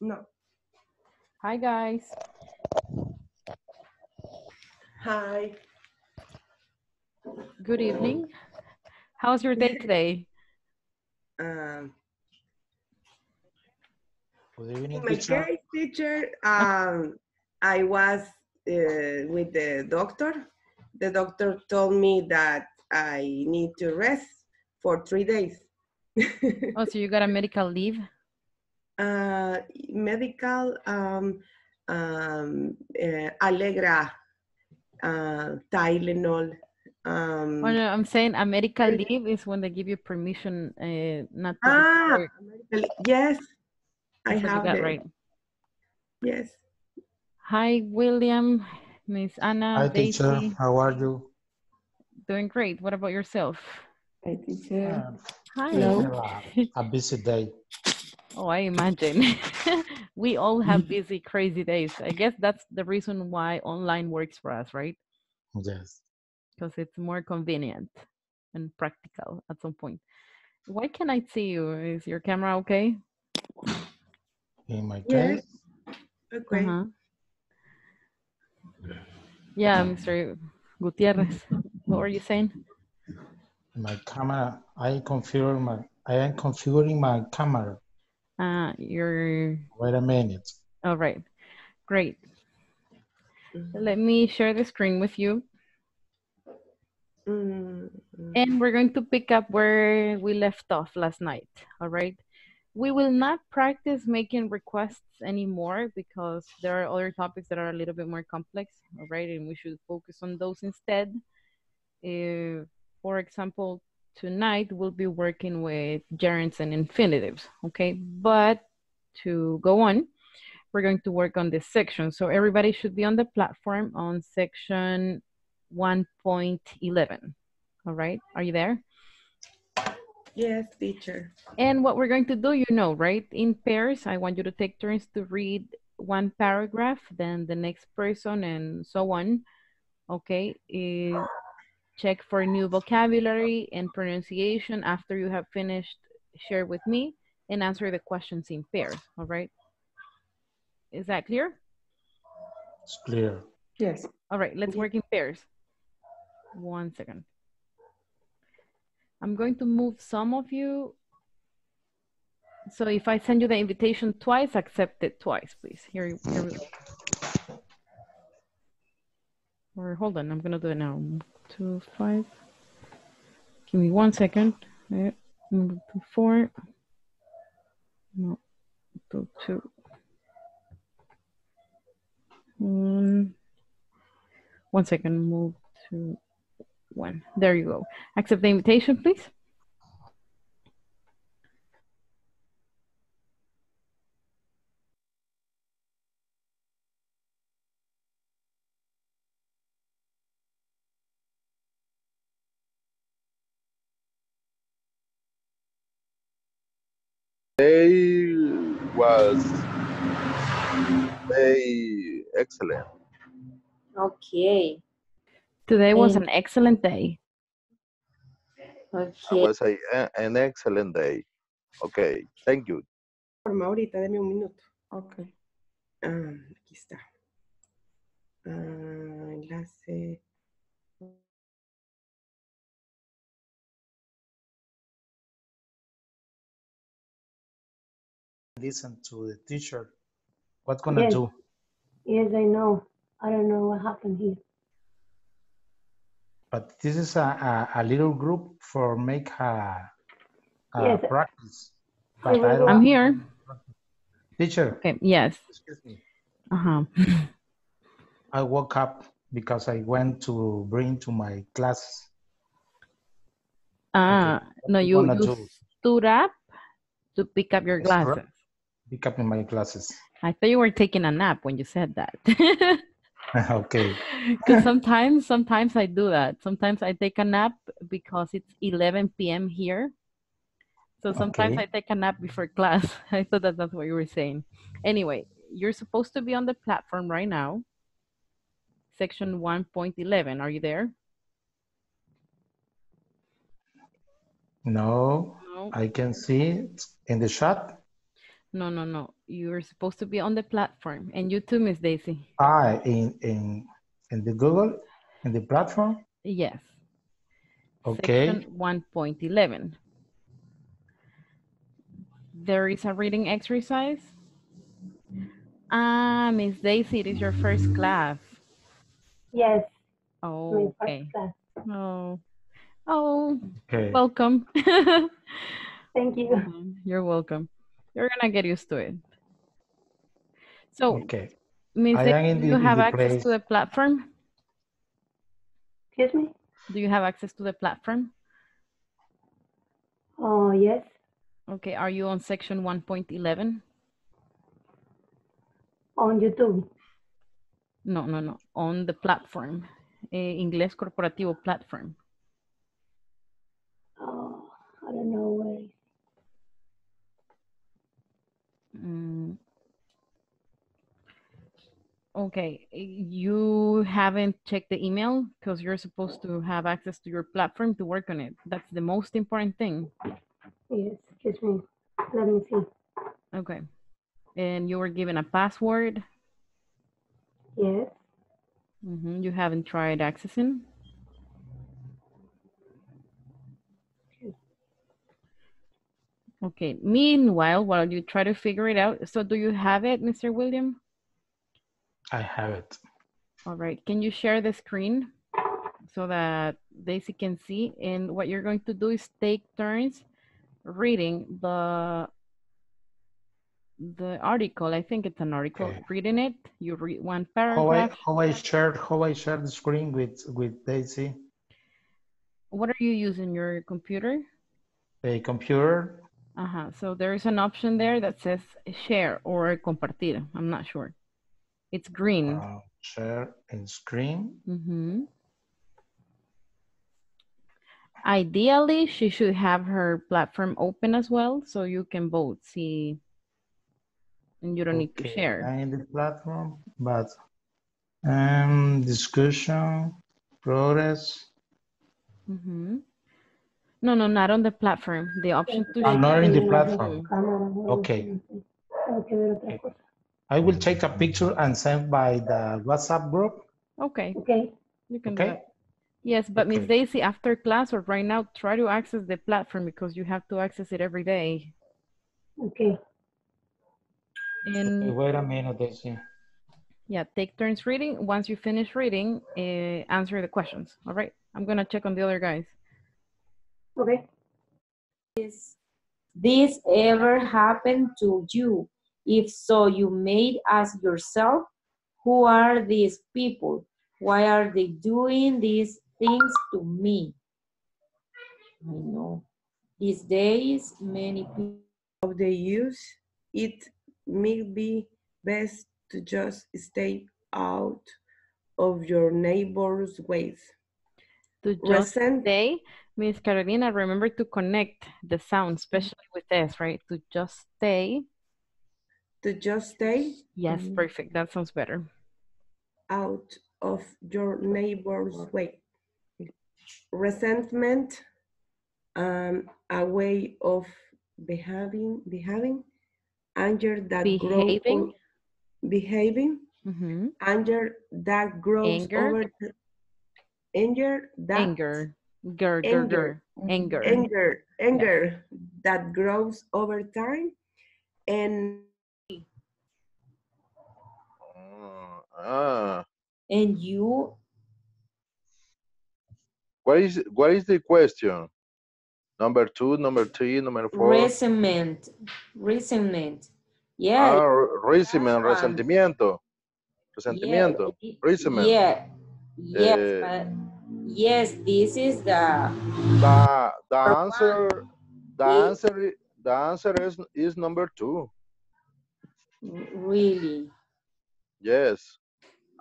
No. Hi, guys. Hi. Good evening. How's your day today? Um, Good evening, in my teacher. case, teacher, um, I was uh, with the doctor. The doctor told me that I need to rest for three days. Oh, so you got a medical leave? Uh, medical um, um, uh, Allegra, uh, Tylenol. Um, no, I'm saying a medical leave is when they give you permission uh, not to ah, work. medical- yes, I That's have got the, right. yes. Hi, William, Miss Anna, Hi, teacher. How are you? Doing great. What about yourself? Hi, teacher. Uh, Hi. Hello. a, a busy day. Oh, I imagine. we all have busy, crazy days. I guess that's the reason why online works for us, right? Yes. Because it's more convenient and practical at some point. Why can I see you? Is your camera okay? In my Yes. case, Okay. Uh-huh. Yeah, Mr. Gutierrez. What were you saying? my camera, I configure my, I am configuring my camera. Uh, you're Wait a minute. all right. Great. Mhm. Let me share the screen with you. Mm, And we're going to pick up where we left off last night. All right. We will not practice making requests anymore because there are other topics that are a little bit more complex. All right. And we should focus on those instead. If, for example, tonight we'll be working with gerunds and infinitives. Okay. But to go on, we're going to work on this section. So everybody should be on the platform on section 1.11. All right, are you there? Yes, teacher. And what we're going to do, you know, right? In pairs, I want you to take turns to read one paragraph, then the next person, and so on. Okay, eh, check for new vocabulary and pronunciation after you have finished, share with me, and answer the questions in pairs, all right? Is that clear? It's clear. Yes. All right, let's work in pairs. One second. I'm going to move some of you. So if I send you the invitation twice, accept it twice, please. Here, here we go. Or hold on, I'm gonna do it now. Two, five. Give me one second. Yeah, move to four. No, to two. One. One second, move to one. There you go. Accept the invitation, please. Day was very excellent. Okay, Today was Thank- an excellent day. Okay. It was a, a- an excellent day. Okay, thank you. Forma ahorita, deme un minuto. Okay. Ah, aquí está. Ah, enlace. Listen to the teacher. What gonna Yes. do? Yes, I know. I don't know what happened here. But this is a, a, a little group for make a, a Yes. practice. I But I will- don't, I'm here. teacher, Okay, yes. excuse me. Uh-huh. I woke up because I went to bring to my class. Ah, no, you, you stood up to pick up your Yes, correct. glasses. Pick up in my classes. I thought you were taking a nap when you said that. okay. Because sometimes, sometimes I do that. Sometimes I take a nap because it's 11 p.m. here. So sometimes Okay. I take a nap before class. I thought that that's what you were saying. Anyway, you're supposed to be on the platform right now. Section 1.11. Are you there? No, No. I can see it in the chat. No, no, no. You're supposed to be on the platform. And you too, Miss Daisy. Ah, in in in the Google, in the platform. Yes. Okay. Section 1.11. There is a reading exercise. Ah, Miss Daisy, it is your first class. Yes, Oh, okay. class. Oh, oh, Okay. welcome. Thank you. You're welcome. You're gonna get used to it. So, Okay. Miss I am Daisy, in do the- you have access place. to the platform? Excuse me? Do you have access to the platform? Oh, yes. Okay, are you on section 1.11? On YouTube. No, no, no, on the platform, eh, Inglés Corporativo platform. Oh, I don't know where. is- Mm. Okay, eh, you haven't checked the email because you're supposed to have access to your platform to work on it. That's the most important thing. Yes, excuse me. Let me see. Okay. And you were given a password. Yes. Mhm, You haven't tried accessing. Okay, meanwhile, while you try to figure it out, so do you have it, Mr. William? I have it. All right, can you share the screen so that Daisy can see? And what you're going to do is take turns reading the the article. I think it's an article. Okay. Reading it, you read one How I paragraph. how I share how I share the screen with with Daisy, What are you using? Your computer? a computer. Uh-huh. So there is an option there that says share or compartir. I'm not sure. It's green. Uh, share in screen. Mm -hmm. Ideally, she should have her platform open as well, so you can both see, and you don't need to share. I'm in the platform, but um, discussion, progress. hmm No, no, not on the platform. The option to I'm not in the platform. Cámara, Okay. no sé. Tengo que ver otra Okay. I will take a picture and send by the WhatsApp group. Okay, Okay. you can do Okay. that. Yes, but Miss Daisy, after class or right now, try to access the platform because you have to access it every day. Okay. Okay, And wait a minute, Daisy. yeah, take turns reading. Once you finish reading, uh, answer the questions. All right. I'm gonna check on the other guys. Okay. this ever happened to you? If so, you may ask yourself, who are these people? Why are they doing these things to me? I know. These days, many people of the use, it may be best to just stay out of your neighbor's ways. To just Resent- stay, Miss Carolina, remember to connect the sound, especially with S, right? To just stay. To just stay Yes, Mhm. perfect. That sounds better. out of your neighbor's way. Resentment, um, a way of behaving, behaving, anger that grows Behaving? behaving, hmm anger that grows Anger? over anger that Anger. Gur, gur, gur. Anger. anger anger that grows over time and Ah, and you what is what is the question? Number two, number three, number four. resentment, resentment. Yeah, ah, resentment, one. resentimiento, resentimiento, yeah, resentment. Yeah, yes, Eh, but yes, this is the The the Number answer the Is- answer the answer is is number two. really Yes,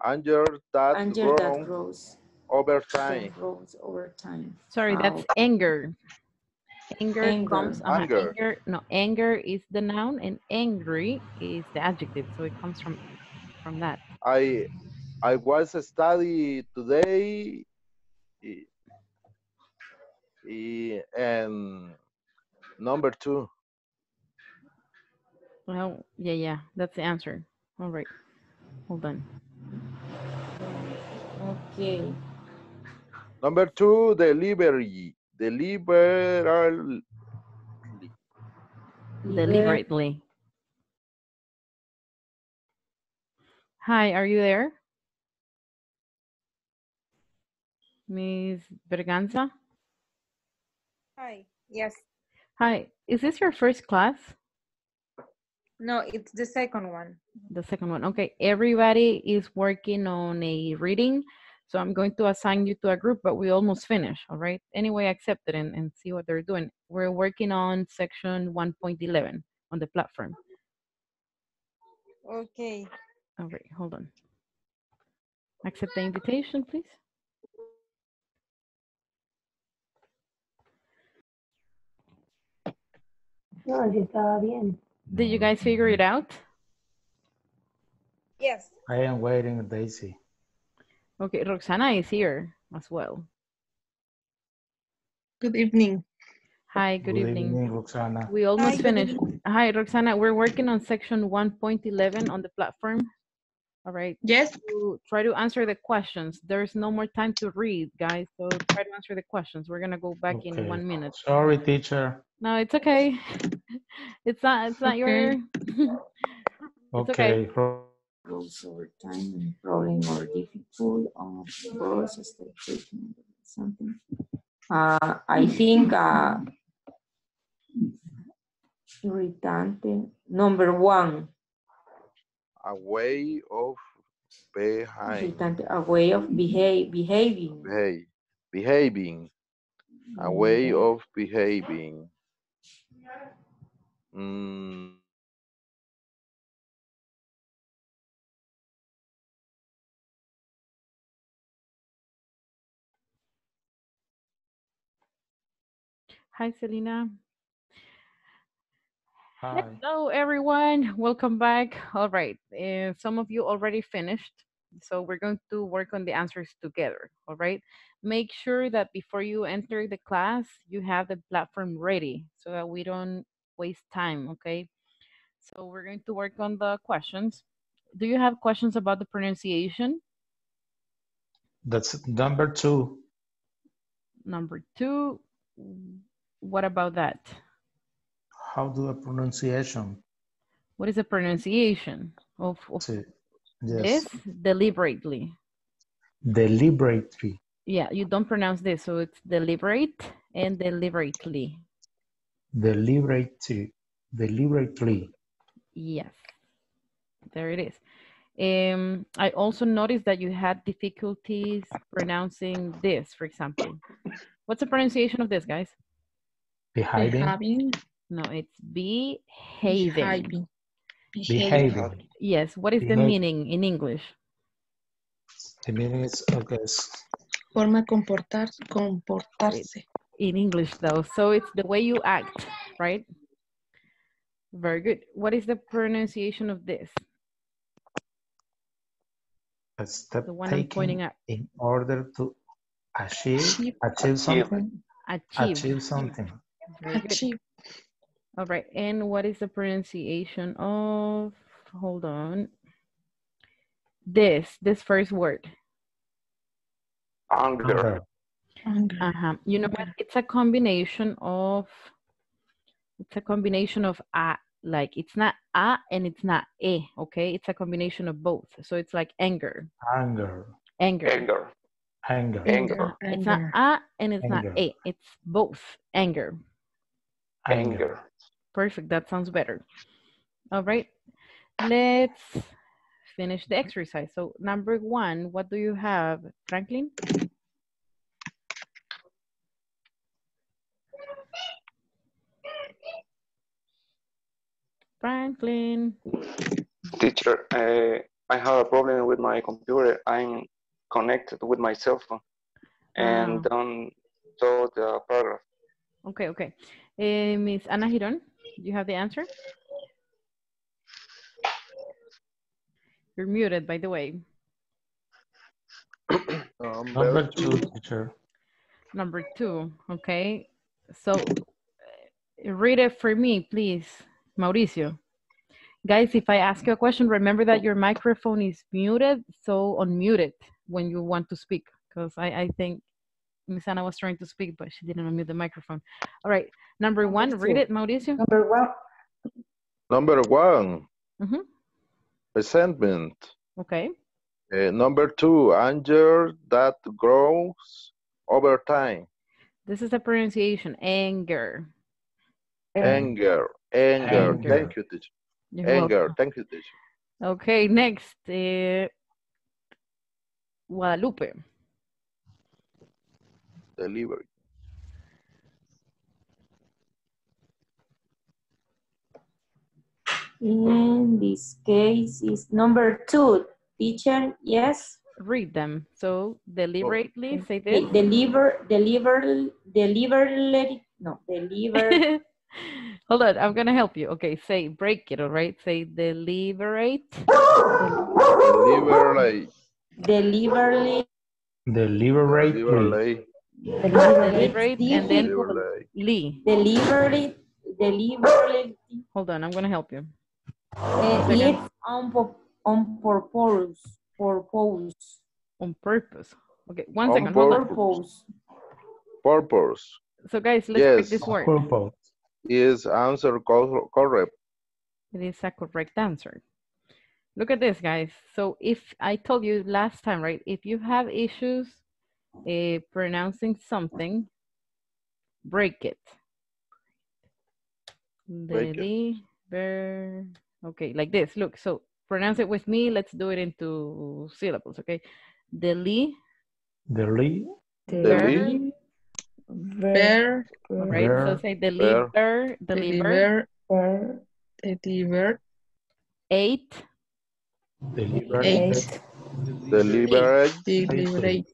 anger that anger that grown grows, over time. grows over time. Sorry, that's anger. Anger, Anger. comes, uh-huh, Anger. anger, no, anger is the noun and angry is the adjective. So it comes from, from that. I I was study today i- i- and number two. Well, yeah, yeah, that's the answer. All right, hold on. Okay. Number two, delivery. Deliberal. Deliberately. Hi, are you there? Miss Berganza? Hi. Yes. Hi, is this your first class? No, it's the second one. The second one. Okay, everybody is working on a reading. So I'm going to assign you to a group, but we almost finished, all right? Anyway, accept it and, and see what they're doing. We're working on section 1.11 on the platform. Okay. All right, hold on. Accept the invitation, please. No, sí estaba bien. Did you guys figure it out? Yes. I am waiting, Daisy. Okay, Roxana is here as well. Good evening. Hi, good, evening. Roxana. We almost good finished. Hi, Roxana. We're working on section 1.11 on the platform. All right. Yes. To try to answer the questions. There's no more time to read, guys. So try to answer the questions. We're gonna go back in one minute. Sorry, teacher. No, it's okay. It's not. It's not your. Okay. It's okay. Okay. Ro- over time and problem or difficult of process that taking something. Uh, I think, uh, irritante, number one, A way of behind. irritante, a way of behave, behaving. Behave. Behaving. A way Mm, of behaving. Mm, Hi, Selena. Hi. Hello, everyone. Welcome back. All right. Uh, some of you already finished. So we're going to work on the answers together. All right. Make sure that before you enter the class, you have the platform ready so that we don't waste time. Okay. So we're going to work on the questions. Do you have questions about the pronunciation? That's number two. Number two. What about that? How do a pronunciation? What is the pronunciation of, of Sí. this? Yes. Deliberately. Deliberately. Yeah, you don't pronounce this, so it's deliberate and deliberately. Deliberately. Deliberately. Yes, there it is. Um, I also noticed that you had difficulties pronouncing this, for example. What's the pronunciation of this, guys? Behaving. Behaving. No, it's behaving. Behaving. Behaving. Yes, what is the meaning in English? The meaning is okay. s- Forma de comportar, comportarse. In English, though, so it's the way you act, right? Very good. What is the pronunciation of this? A step The one I'm pointing at. in order to achieve Achieve. achieve something. Achieve. Achieve something. Achieve. All right, and what is the pronunciation of, hold on, this, this first word? Anger. Anger. Uh-huh. You know what? It's a combination of, it's a combination of a, like it's not a and it's not e, okay? It's a combination of both. So it's like anger, Anger. anger. Anger. Anger. Anger. It's not Anger. a and it's Anger. not a. It's both, anger. Anger. Perfect, that sounds better. All right, let's finish the exercise. So number one, what do you have, Franklin? Franklin. Teacher, uh, I have a problem with my computer. I'm connected with my cell phone and Ah. don't saw the paragraph. Okay, okay. Uh, Miss Ana Giron, you have the answer? You're muted, by the way. Number two, teacher. Number two, okay. So uh, read it for me, please, Mauricio. Guys, if I ask you a question, remember that your microphone is muted, so unmute it when you want to speak. Because I, I think Miss Anna was trying to speak, but she didn't unmute the microphone. All right, number one, read it, Mauricio. Number one, Number one, Mhm. resentment. Okay. Uh, number two, anger that grows over time. This is the pronunciation, anger. Anger, anger. Anger. Thank you, teacher. You're Anger. welcome. Thank you, teacher. Okay, next. eh, Guadalupe. Delivery. In this case is number two. Teacher, yes. Read them. So deliberately oh, say Okay, this. Deliver, deliver, deliver, no, deliver, Hold on, I'm gonna help you. Okay, say break it, all right? Say deliberate. Delivery. deliberately, Deliberately. Delivery. Deliberate and then Lee. deliberately, deliberately, Hold on, I'm gonna help you. Uh, Second. it's on, pu- on purpose, purpose, On purpose. Okay, one On second. Hold on. purpose. Purpose So guys, let's break Yes. this word. Purpose. is answer co- correct. It is a correct answer. Look at this, guys. So if I told you last time, right? If you have issues uh, pronouncing something, break it. Break it. Deliver. Okay, like this. Look, so pronounce it with me. Let's do it into syllables, okay? Deli, Deli. Deli. Ver, right? So Ver. say deliver, deliver, deliver, deliver, eight, Deliberate. eight, Deliberate. deliberately,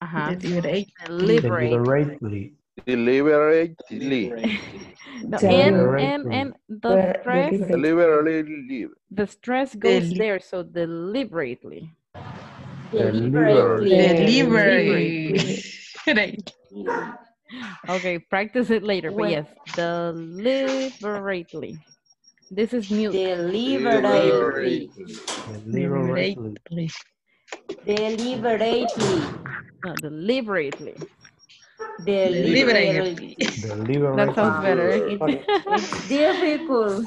uh-huh. deliberate, deliberate. Deliberately. Deliberately. No, and, and, Deliberately. the stress. Deliberately. the stress goes Deli- there, so deliberately. Deliberately. delivery. Right. Okay, practice it later, but yes, deliberately. This is mute. Deliberately. Deliberately. Deliberately. Deliberately. No, deliberately. Deliberately. Deliberately. That sounds better. It's difficult.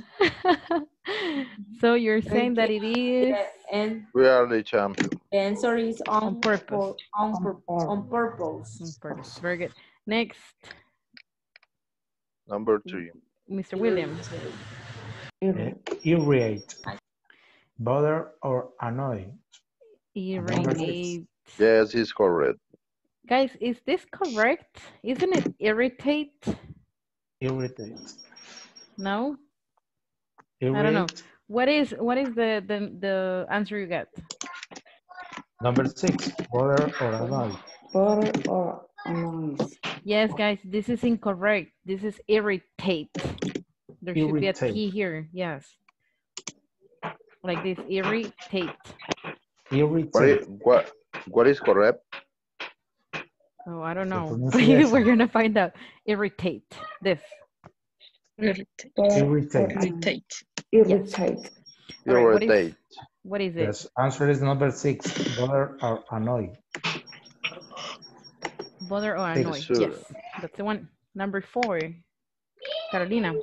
so you're saying that it is And We are the champion. the answer is on, On purpose. pur- On, pur- on on purpose. purpose. Very good. Next, Number three. Mr. Williams. Uh, irritate. Bother or annoy. Irritate. Yes, it's correct. Guys, is this correct? Isn't it irritate? Irritate. No? Irritate. I don't know. What is what is the the, the answer you get? Number six. Bother or annoy. Bother or annoys. Yes, guys, this is incorrect. This is irritate. There should be a T Irritate. here. Yes. Like this, irritate. Irritate. is, what, what is correct? Oh, I don't know. We're gonna find out. Irritate. This. Irritate. Bother Irritate. or Irritate. Irritate. All right, what is- Irritate. What is it? Yes. Answer is number six. Bother or annoy. Bother or annoy? so. Yes, that's the one. Number four. Carolina.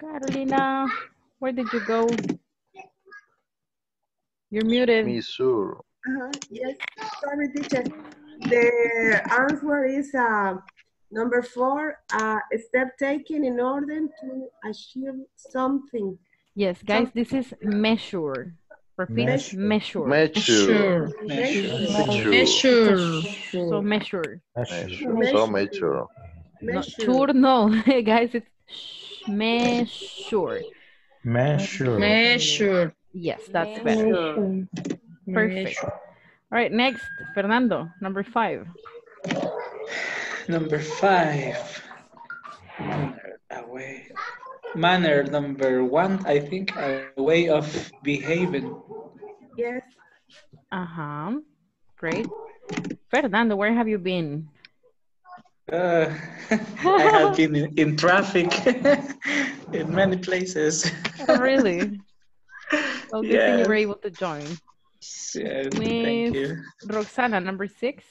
Carolina, where did you go? You're muted. Missouri. Uh-huh, Yes, sorry, teacher. The answer is uh, number four, uh, a step taken in order to achieve something. Yes, guys, this is measure. Repeat, Measure. measure. Mature. Measure. Mature. Measure. So measure. Measure. Mature. So mature. No, Measure. sure, no, guys, it's sh- measure. Measure. Measure. Yes, that's better. Measure. Perfect. All right, next, Fernando, number five. Number five. Manner, a way. Manner number one, I think, a way of behaving. Yes, Uh huh. Great. Fernando, where have you been? Uh, I have been in, in traffic in many places. Oh, really? Well, good thing you were able to join. Yeah, thank Miss you. Roxana, number six.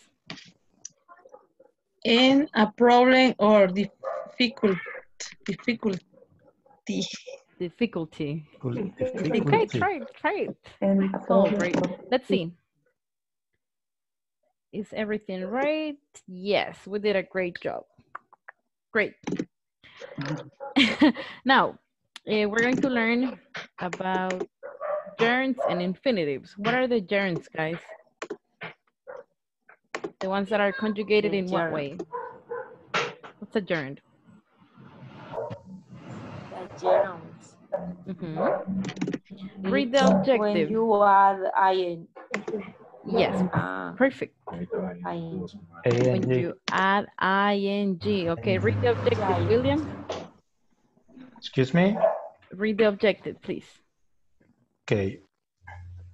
In a problem or difficult, difficulty. Difficulty. Okay, try it, try it. And So great. Let's see. Is everything right? Yes, we did a great job. Great. now, eh, we're going to learn about gerunds and infinitives. What are the gerunds, guys? The ones that are conjugated in what way? What's a gerund? The gerunds. Mhm. Read the objective. When you add ing. Yes, Ah, perfect. ing. When ANG. you add ing. Okay, read the objective, William. Excuse me? Read the objective, please. Okay.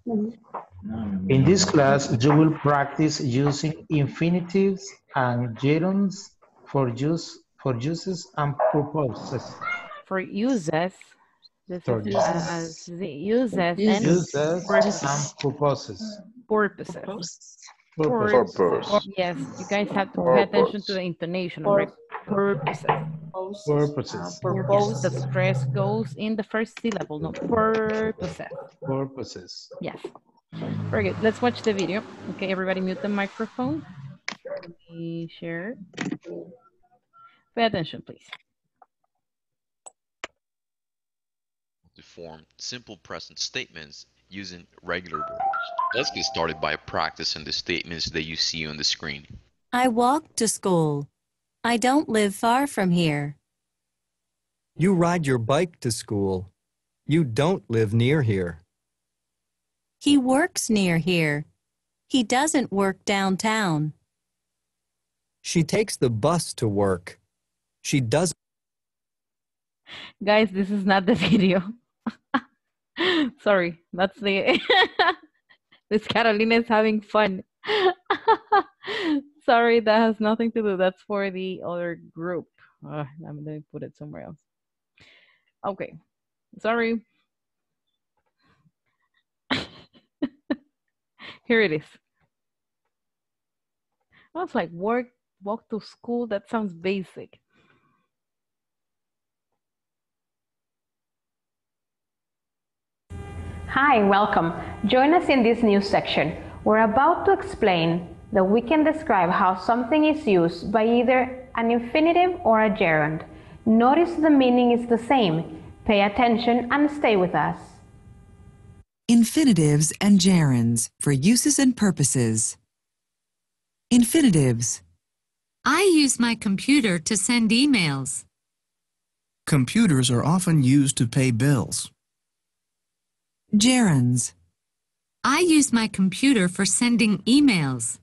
In this class, you will practice using infinitives and gerunds for use for uses and purposes. For uses, this For uses. as the uses and Uses purposes. and purposes. Purposes. Purposes. Purpose. Yes, you guys have to pay attention to the intonation, all right? Purposes. Purposes. Yes, uh, the stress goes in the first syllable, no purposes. Purposes. Yes. Very good. Let's watch the video. Okay, everybody mute the microphone. Let me share. Pay attention, please. to form simple present statements using regular verbs. Let's get started by practicing the statements that you see on the screen. I walk to school. I don't live far from here. You ride your bike to school. You don't live near here. He works near here. He doesn't work downtown. She takes the bus to work. She doesn't. Guys, this is not the video. Sorry, that's the. this Carolina is having fun. Sorry, that has nothing to do. That's for the other group. Uh, I'm going to put it somewhere else. Okay, sorry. Here it is. I was like, work, walk to school. That sounds basic. Hi, welcome. Join us in this new section. We're about to explain that we can describe how something is used by either an infinitive or a gerund. Notice the meaning is the same. Pay attention and stay with us. Infinitives and gerunds for uses and purposes. Infinitives. I use my computer to send emails. Computers are often used to pay bills. Gerunds. I use my computer for sending emails.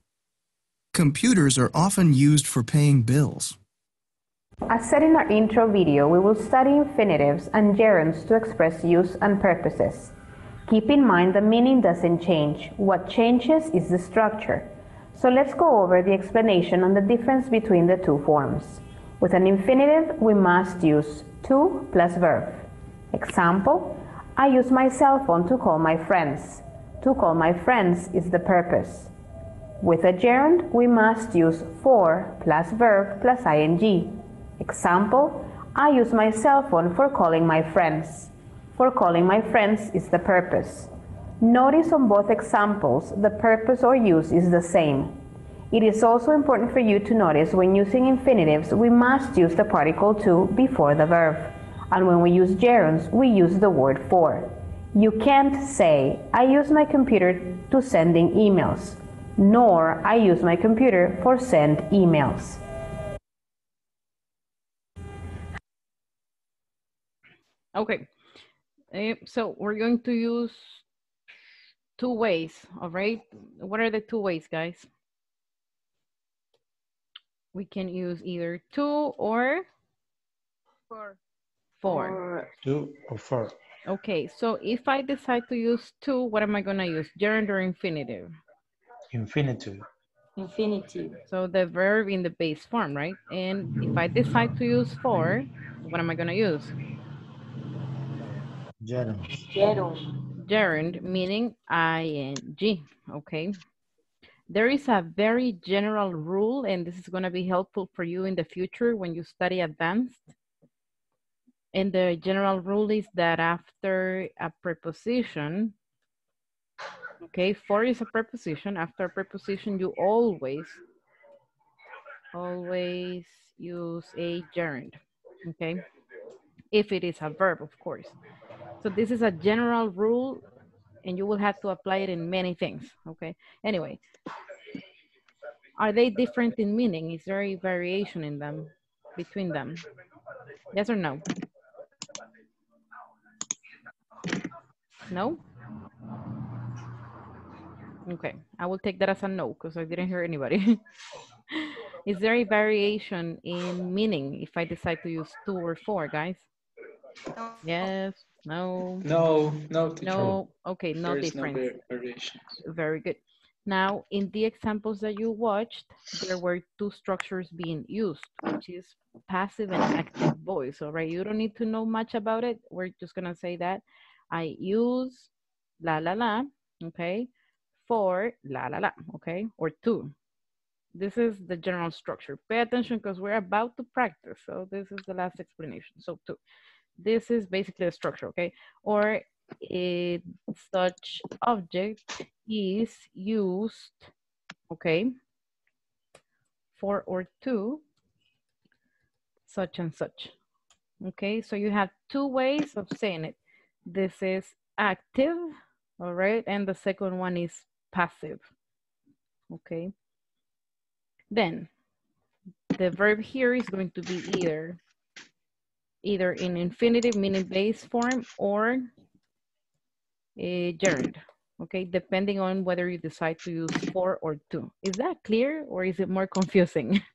Computers are often used for paying bills. As said in our intro video, we will study infinitives and gerunds to express use and purposes. Keep in mind the meaning doesn't change. What changes is the structure. So let's go over the explanation on the difference between the two forms. With an infinitive, we must use to plus verb. Example, I use my cell phone to call my friends. To call my friends is the purpose. With a gerund, we must use for plus verb plus ing. Example, I use my cell phone for calling my friends. For calling my friends is the purpose. Notice on both examples, the purpose or use is the same. It is also important for you to notice when using infinitives, we must use the particle to before the verb. And when we use gerunds, we use the word for. You can't say, I use my computer to sending emails, nor I use my computer for send emails. Okay, Eh, so we're going to use two ways, all right? What are the two ways, guys? We can use either two or For. for. Two or four. Okay, so if I decide to use two, what am I gonna use? Gerund or infinitive? Infinitive. Infinitive. So the verb in the base form, right? And if I decide to use for, what am I gonna use? Gerund. Gerund. Gerund, meaning ing, okay? There is a very general rule, and this is gonna be helpful for you in the future when you study advanced. And the general rule is that after a preposition, okay, for is a preposition, after a preposition, you always, always use a gerund, okay? If it is a verb, of course. So this is a general rule and you will have to apply it in many things, okay? Anyway, are they different in meaning? Is there a variation in them, between them? Yes or no? No? Okay, I will take that as a no because I didn't hear anybody. Is there a variation in meaning if I decide to use two or four, guys? Yes, no, No, no, teacher. no. Okay, no There no difference. variation. Very good. Now, in the examples that you watched, there were two structures being used, which is passive and active voice, all right? You don't need to know much about it. We're just gonna say that I use la la la, okay, for la la la, okay, or two. This is the general structure. Pay attention because we're about to practice. So this is the last explanation. So two. This is basically the structure, okay? Or it, such object is used, okay, for or to such and such. Okay, so you have two ways of saying it. This is active, all right, and the second one is passive. Okay. Then the verb here is going to be either either in infinitive meaning base form or a gerund. Okay, depending on whether you decide to use for or to. Is that clear or is it more confusing?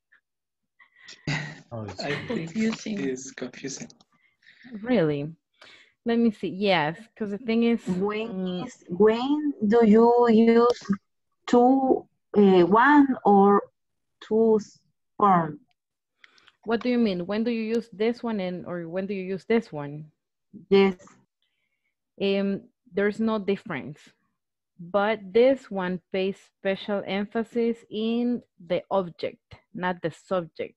Oh, I think Confusing. it is confusing. really? Let me see. Yes, because the thing is, When mm, when do you use two uh, one or two form? what do you mean? When do you use this one and or when do you use this one? Yes. Um, there's no difference, but this one pays special emphasis in the object, not the subject.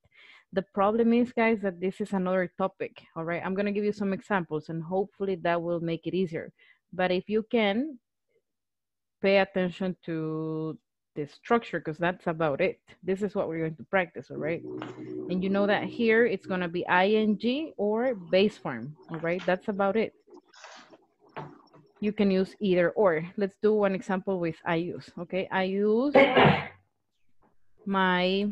The problem is, guys, that this is another topic, all right? I'm gonna give you some examples and hopefully that will make it easier. But if you can, pay attention to the structure because that's about it. This is what we're going to practice, all right? And you know that here it's gonna be ing or base form, all right? That's about it. You can use either or. Let's do one example with I use, okay? I use my,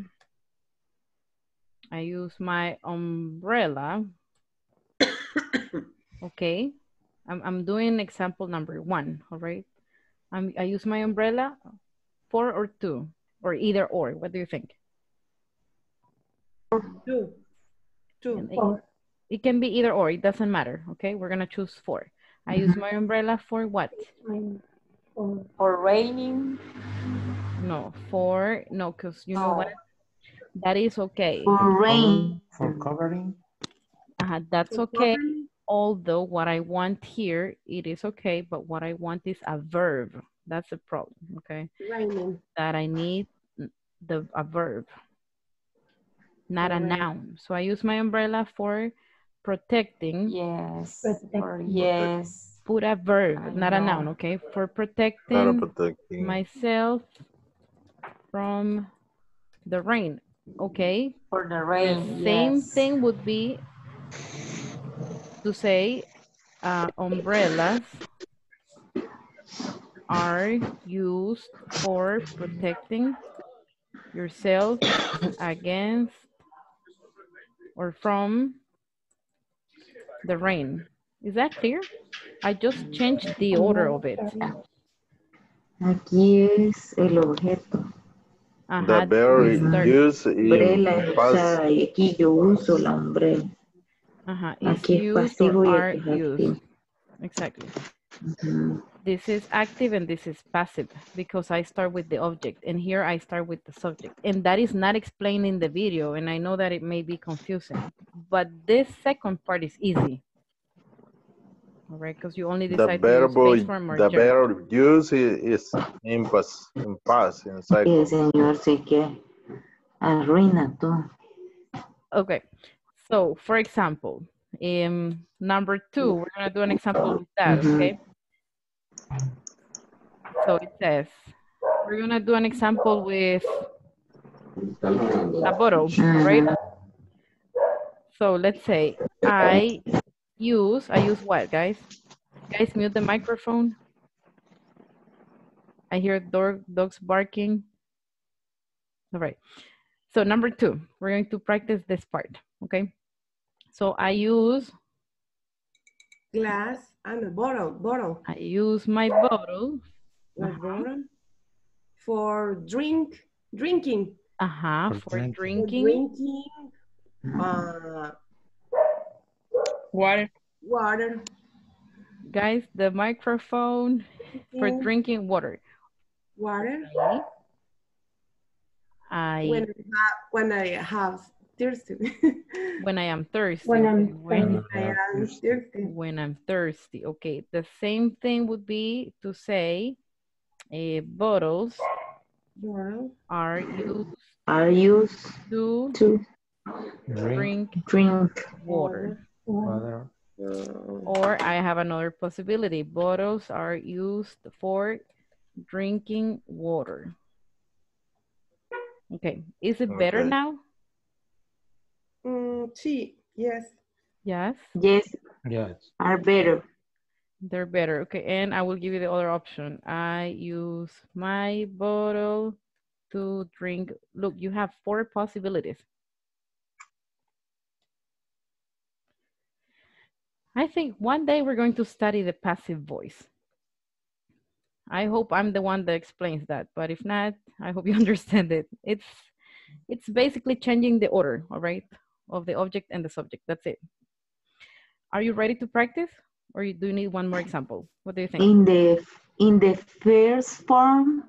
I use my umbrella, okay? I'm, I'm doing example number one, all right? I'm, I use my umbrella, four or two, or either or. What do you think? Two. Two. It, it can be either or, it doesn't matter, okay? We're gonna choose four. I use my umbrella for what? For raining. No, for, no, because you know oh. what? That is okay. For rain. For covering. Uh, that's okay. Although what I want here, it is okay, but what I want is a verb. That's the problem, okay? Raining. That I need the a verb, not a noun. So I use my umbrella for protecting. Yes. Or yes. Put a verb, I not a noun, okay? For protecting protecting. myself from the rain, okay? For the rain. The same yes. thing would be to say uh, umbrellas are used for protecting yourself against or from the rain. Is that clear? I just changed the order of it. Aquí es el objeto. The Ajá, verb start. used in Umbrella es past y aquí yo uso la umbrella. Ajá, is Aquí es pasivo y aquí es used. activo. Exactly. Ujú. This is active and this is passive because I start with the object and here I start with the subject. And that is not explained in the video and I know that it may be confusing, but this second part is easy. All right, because you only The decide to use verb, base form or the gerund. verb use is, is in past, in past, in Sí, second. señor, sí que arruina todo. Okay, so for example, um, number two, we're gonna do an example with that, okay? So it says, we're gonna do an example with a bottle, right? So let's say I use, I use what, guys? Guys, mute the microphone. I hear dog, dogs barking. All right. So number two, we're going to practice this part, okay? So I use, Glass and a bottle, bottle. I use my bottle. a bottle for drink, drinking. Uh-huh, For for drinking. For drinking. drinking, uh, Water. water. Guys, the microphone for drinking drinking water. Water. Okay. I, When I have, when I have thirsty. when I am thirsty. When I'm when, I am thirsty. when I'm thirsty. Okay, the same thing would be to say eh, bottles Bottle. are used Are used to to Drink drink drink water. Water. Or I have another possibility. Bottles are used for drinking water. Okay, is it better Okay. now? Mm, sí, yes. Yes, yes Yes. are better. they're better. Okay, and I will give you the other option. I use my bottle to drink. Look, you have four possibilities. I think one day we're going to study the passive voice. I hope I'm the one that explains that, but if not, I hope you understand it. It's it's basically changing the order, all right, of the object and the subject. That's it. Are you ready to practice, or do you need one more example? What do you think? In the in the first form,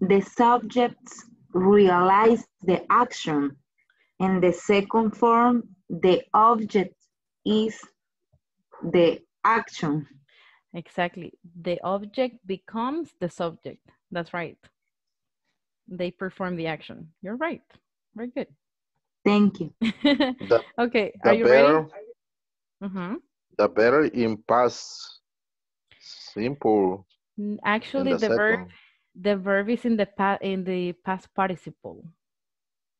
the subjects realize the action. In the second form, the object is the action. Exactly. The object becomes the subject. That's right. They perform the action. You're right. Very good. Thank you. The, okay, are the you ready? Mm-hmm. the better in past simple Actually, the the verb the verb is in the past in the past participle.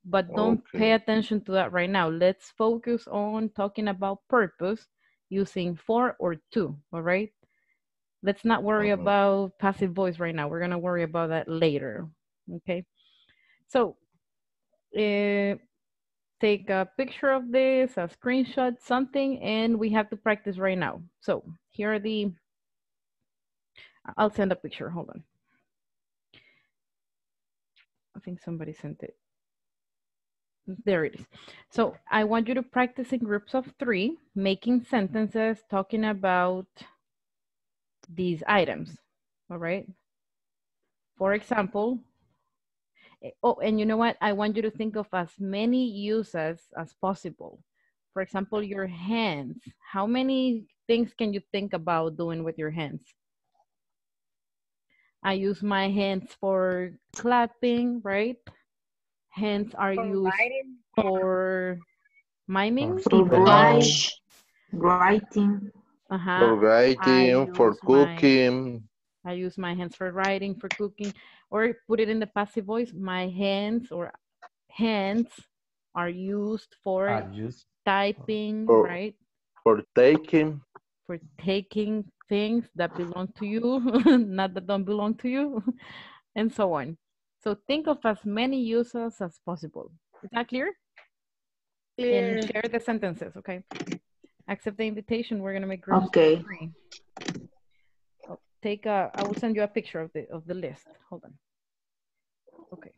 But don't pay attention to that right now. Let's focus on talking about purpose using for or to, all right? Let's not worry Mhm. about passive voice right now. We're gonna worry about that later, okay? So, uh, take a picture of this, a screenshot, something, and we have to practice right now. So here are the, I'll send a picture, hold on. I think somebody sent it. There it is. So I want you to practice in groups of three, making sentences talking about these items, all right? For example, eh, oh, and you know what? I want you to think of as many uses as possible. For example, your hands. How many things can you think about doing with your hands? I use my hands for clapping, right? Hands are used for miming. For write, writing, Uh-huh. For writing, for use my- cooking. I use my hands for writing, for cooking, or put it in the passive voice. My hands or hands are used for Are used typing, For- right? For taking. For taking things that belong to you, not that don't belong to you, and so on. So think of as many uses as possible. Is that clear? Clear. And share the sentences, okay? Accept the invitation. We're gonna make groups Okay. Oh, Take a, I will send you a picture of the of the list. Hold on. Okay.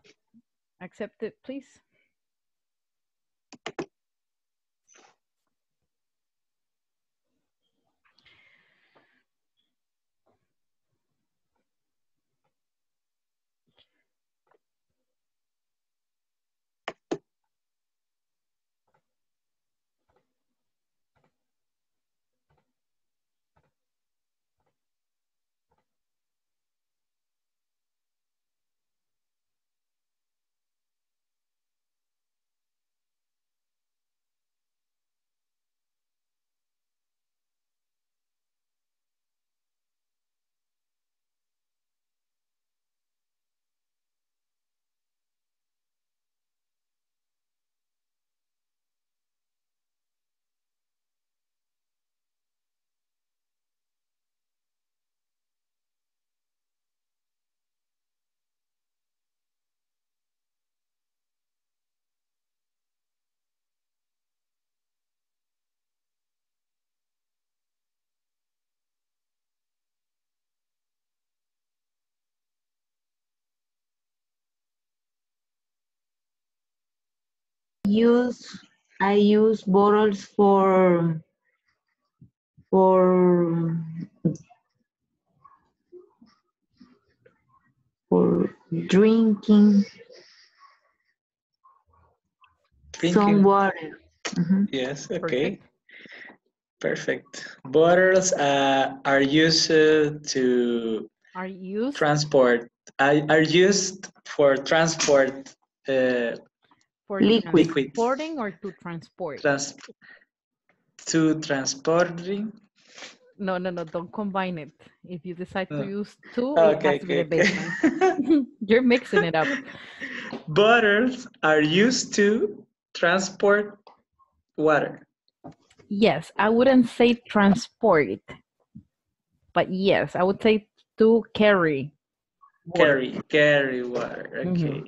Accept it, please. Use I use bottles for for for drinking some Drinking. water. Mhm. Yes, okay. Perfect. Bottles uh, are used uh, to Are used transport, are, are used for transport uh, for liquids. transporting or to transport? Trans to transporting. No, no, no, don't combine it. If you decide to Uh, use two, okay, it has to be the okay, okay. You're mixing it up. Bottles are used to transport water. Yes, I wouldn't say transport, but yes, I would say to carry. water. Carry, carry water. Okay.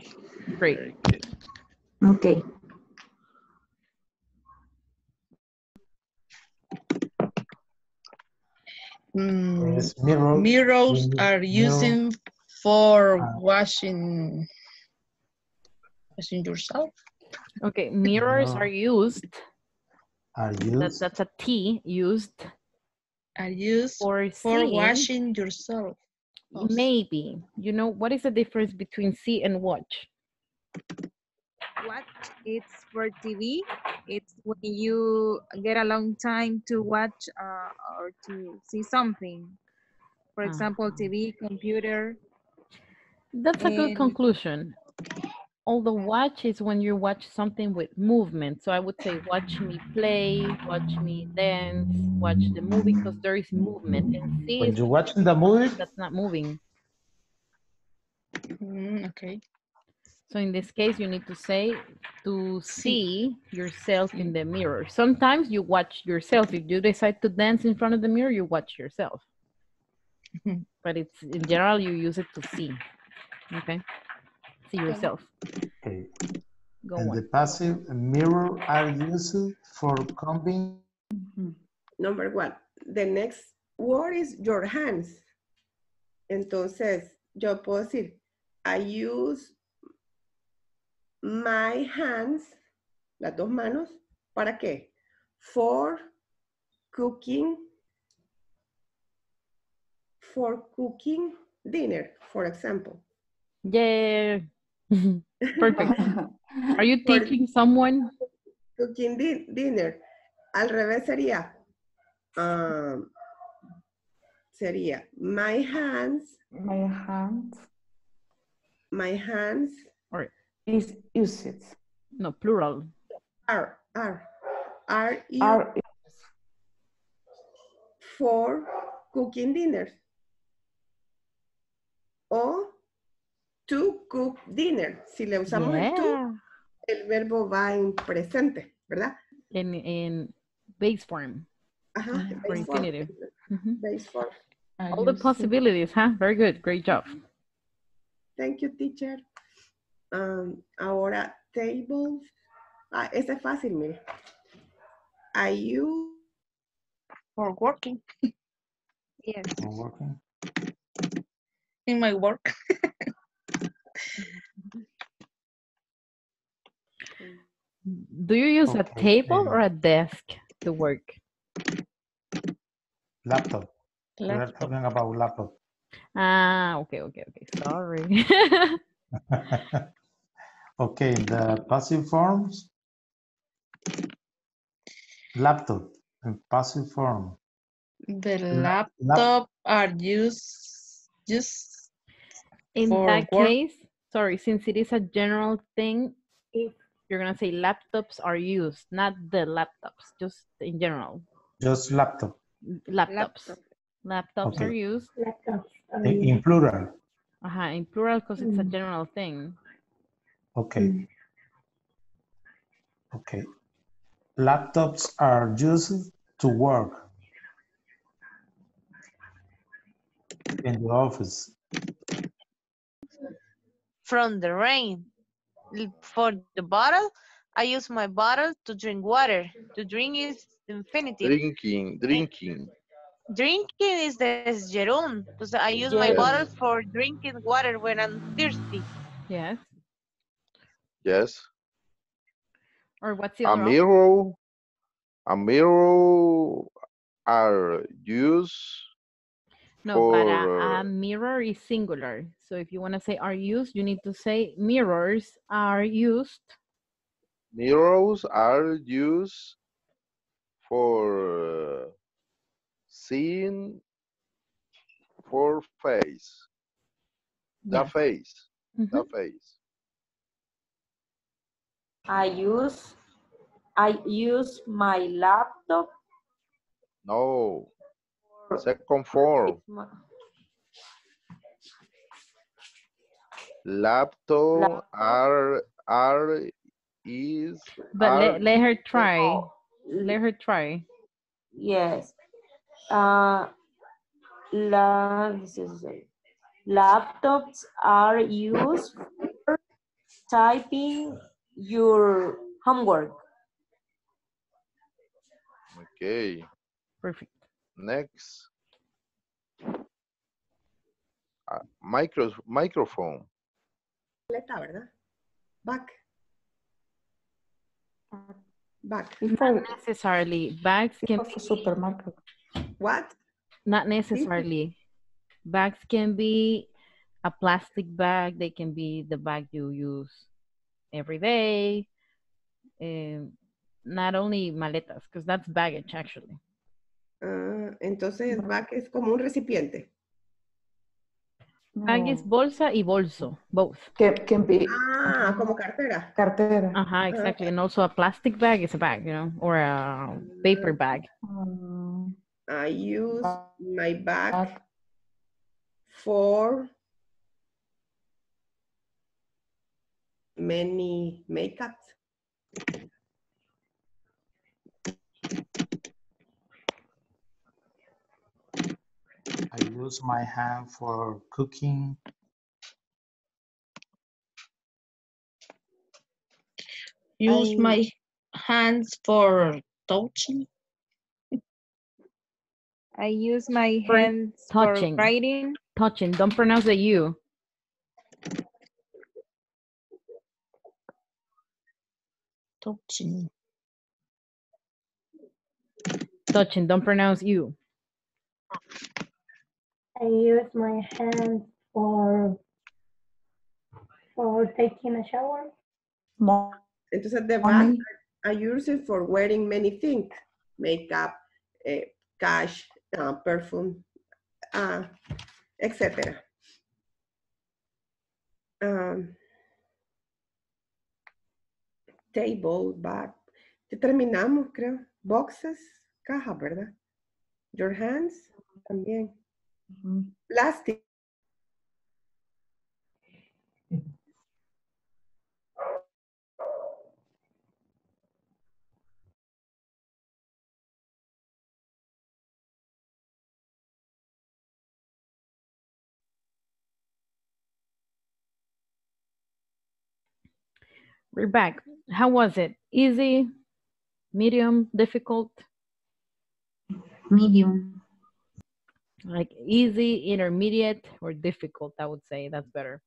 Great. Very good. Okay. Mm, Yes, mirror. mirrors mirror- are mirror. using for Ah. washing washing yourself. Okay, mirrors No. are used. Are That, used that's a T used Are used for for washing yourself. Maybe. You know, what is the difference between see and watch? Watch, it's for TV. It's when you get a long time to watch uh, or to see something. For example, Uh-huh. TV, computer. That's a good And- conclusion. Although watch is when you watch something with movement. So I would say watch me play, watch me dance, watch the movie because there is movement. And see when is you're watching the movie. that's not moving. Mm, okay. So in this case, you need to say to see yourself in the mirror. Sometimes you watch yourself. If you decide to dance in front of the mirror, you watch yourself. But it's in general, you use it to see. Okay? See yourself. Okay. Go And on. the passive mirror are used for combing. Mm-hmm. Number one. The next word is your hands. Entonces, yo puedo decir, I use my hands, las dos manos, ¿para qué? For cooking, for cooking dinner, for example. Yeah. Perfect. Are you For teaching someone? cooking di- dinner. Al revés sería, um, sería my hands, My hands my hands Or is used. no, plural. are, are, are used Are for cooking dinners. O to cook dinner. Si le usamos el to, Yeah. el verbo va en presente, ¿verdad? In in base form Ajá, for base form. infinitive. Mhm. Base form. All the possibilities, huh? Very good. Great job. Thank you, teacher. Um, ahora, tables. Ah, ese es fácil, mire. I use For working Yes. for working. in my work. Do you use a table or a desk to work? Laptop. laptop. We are talking about laptop. Ah, okay, okay, okay. Sorry. okay, the passive forms. Laptop in passive form. The lap- laptop are used used In for that work. case, sorry, since it is a general thing, if you're gonna say laptops are used, not the laptops, just in general. Just laptop Laptops. Laptop. Laptops are used. Laptops are in, in plural. Uh-huh, in plural because it's a Mm. general thing. Okay. Okay. Laptops are used to work in the office. from the rain. For the bottle, I use my bottle to drink water. To drink is infinitive. Drinking, drinking. Drinking is the gerund. Because I use my bottle for drinking water when I'm thirsty. Yes. Yes. Or what's the A other option? mirror, a mirror are used No, but a, a mirror is singular. So if you want to say are used, you need to say mirrors are used. mirrors are used for uh, seeing for face, the face, the Mhm. face. I use I use my laptop. No, second form. It's Laptop are are is But are let, let her try. oh, Let her try. yes. Uh, la, this is it. laptops are used for typing your homework. Okay. Perfect. Next. Uh, micro microphone. Completa, ¿verdad? Back. Back. Not necessarily. Bags can be supermarket. What? Not necessarily. Bags can be a plastic bag. They can be the bag you use every day. Um, not only maletas, because that's baggage actually. Ah, entonces, back es como un recipiente. Bag is bolsa y bolso, both. Can, can be Ah, como cartera. cartera. Uh-huh, exactly. And also a plastic bag is a bag, you know, or a paper bag. Um, I use my bag for many makeups. I use my hand for cooking. Use I- my hands for touching. I use my hands touching. for writing. Touching. Don't pronounce the U. Touching. Touching. Don't pronounce you. I use my hands for for taking a shower. Entonces, the bag, I use it for wearing many things. Makeup, eh, cash, uh, perfume, uh, etc. Um, table. Ya terminamos, creo. Boxes, caja, ¿verdad? Your hands, también. Plastic. We're back. How was it? Easy, medium, difficult? Medium. Like easy, intermediate, or difficult, I would say. That's better.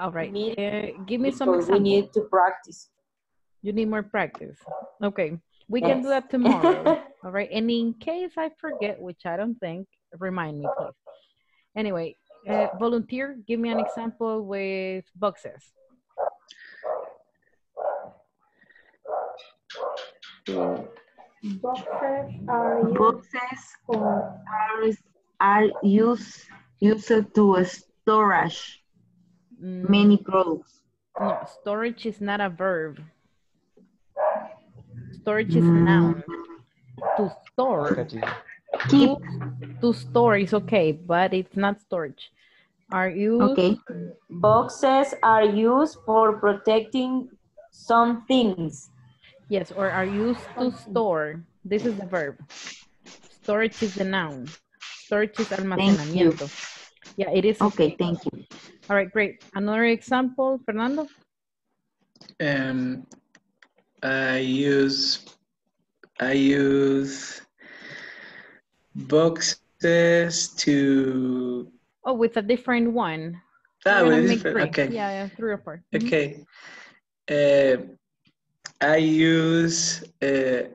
All right. uh, give me some Because we need to practice. You need more practice. Okay. We can do that tomorrow. All right. And in case I forget, which I don't think, remind me, please. Anyway, uh, volunteer, give me an example with boxes. Boxes are used Boxes for are, are used used to storage mm. many clothes. No, storage is not a verb. Storage is a mm. noun. To store. Keep. To, to store is okay, but it's not storage. Are you Okay. Boxes are used for protecting some things. Yes, or are used to store. This is the verb. Storage is the noun. Storage is almacenamiento. Yeah, it is. Okay, thank you. All right, great. Another example, Fernando? Um, I use I use boxes to Oh, with a different one. Ah, We're gonna with different- okay. Yeah, yeah, three or four. Okay. Uh, I use uh,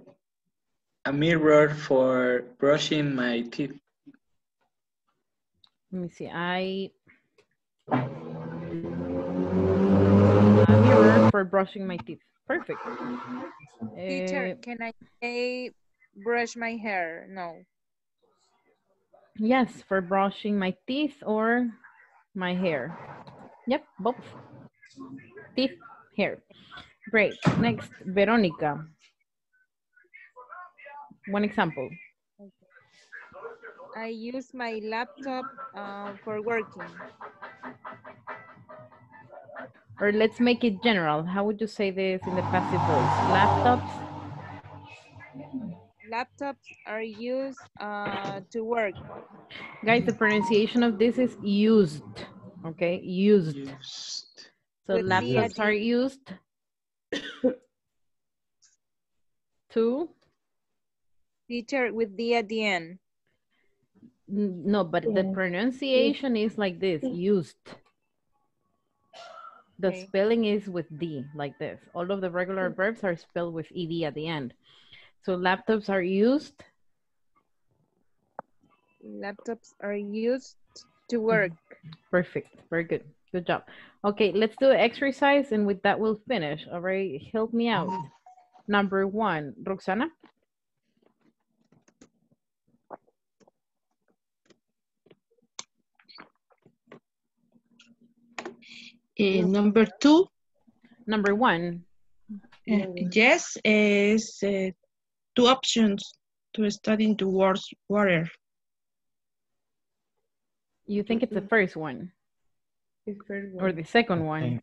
a mirror for brushing my teeth. Let me see. I a mirror for brushing my teeth. Perfect. Teacher, Eh, can I say brush my hair? No. yes, for brushing my teeth or my hair. Yep, both. Teeth, hair. Great. Next, Veronica. One example. I use my laptop uh, for working. Or let's make it general. How would you say this in the passive voice? Laptops? Laptops are used uh, to work. Guys, the pronunciation of this is used. Okay, used. So With laptops are used to Teacher with the at the end. No, but the pronunciation is like this, used. The Okay. spelling is with D, like this. All of the regular mm. verbs are spelled with ED at the end. So laptops are used. Laptops are used to work. Mm-hmm. Perfect. Very good. Good job. Okay, let's do an exercise and with that we'll finish. All right, help me out. Number one, Roxana. Uh, number two, Number one. uh, yes, is uh, two options to study towards water. You think it's the first one or the second one?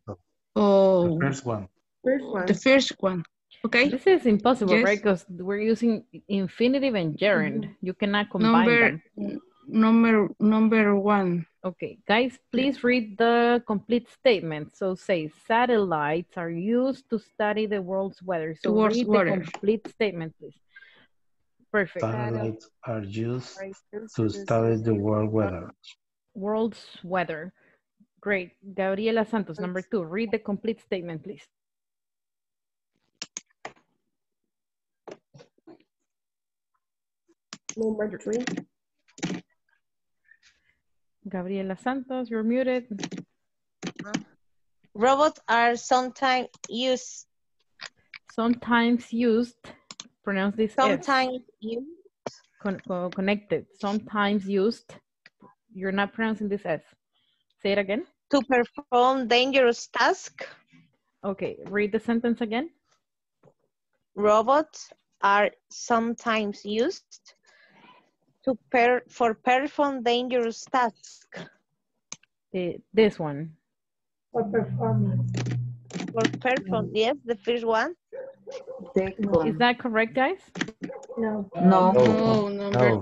Oh, The first one. First one. the first one. Okay. This is impossible, Yes. right? Because we're using infinitive and gerund. Mm-hmm. You cannot combine Number them. number number one. Okay, guys, please read the complete statement. So say satellites are used to study the world's weather. So Towards read water. the complete statement, please. Perfect. Satellites are used to study the world weather. World's weather. Great. Gabriela Santos, number two. Read the complete statement, please. Number three. Gabriela Santos, you're muted. Uh-huh. Robots are sometimes used, Sometimes used. Pronounce this S. sometimes used Con- connected. Sometimes used. You're not pronouncing this S. Say it again. to perform dangerous tasks. Okay, read the sentence again. Robots are sometimes used to per for perform dangerous tasks. This one. For performing. For perform, yes, the first one. Is that correct, guys? No. No. No, number No.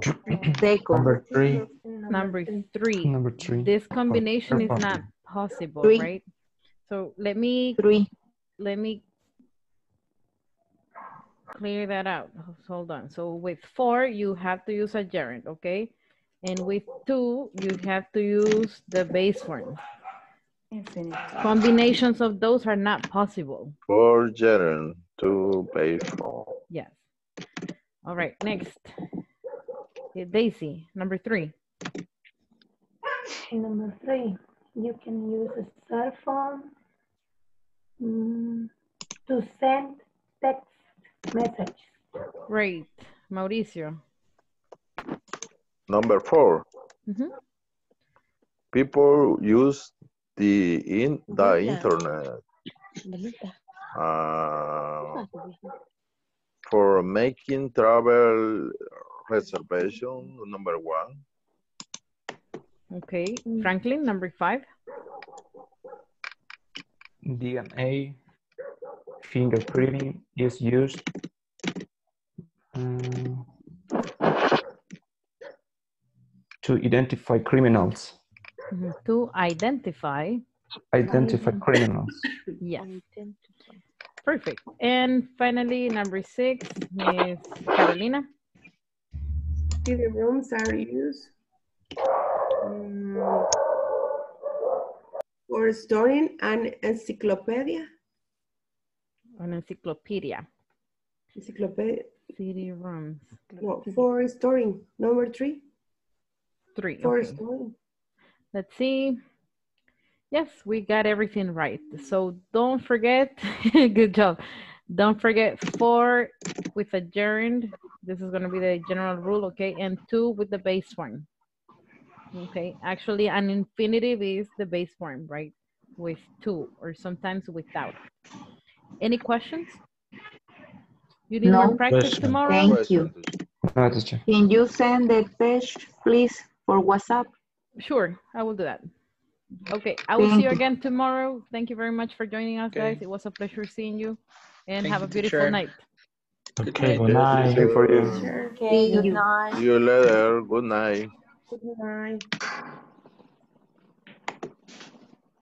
Second. Number three. Number three. Number three. This combination is not possible, Three. right? So let me Three. let me clear that out. Hold on. So with four, you have to use a gerund, okay? And with two, you have to use the base form. Combinations of those are not possible. Four gerund to baseball. Yes. All right, next. Daisy, number three. Number three, you can use a cell phone mm, to send text message. Great. Mauricio. Number four, Mhm. people use the in the internet uh, for making travel reservation. Number one, Okay. Franklin, number five. DNA fingerprinting is used um, to identify criminals. Mhm. To identify. Identify criminals. Yes. Perfect. And finally, number six, Miss Carolina. CD rooms are used mm, for storing an encyclopedia. An encyclopedia. Encyclopedia. CD-ROMs. No, for storing. Number three. Three. For okay. storing. Let's see. Yes, we got everything right. So don't forget, good job. Don't forget four with a gerund. This is going to be the general rule, okay? And two with the base form. Okay, actually an infinitive is the base form, right? With two or sometimes without. Any questions? You need No. more practice Question. tomorrow? Thank you. No, teacher. Can you send the page, please, for WhatsApp? Sure, I will do that. Okay, I will see Thank you you. again tomorrow. Thank you very much for joining us, guys. It was a pleasure seeing you. And Thank have you, a beautiful teacher. night. Okay, night. good night. Same for you. Okay, good night. See you later. Good night. Good night.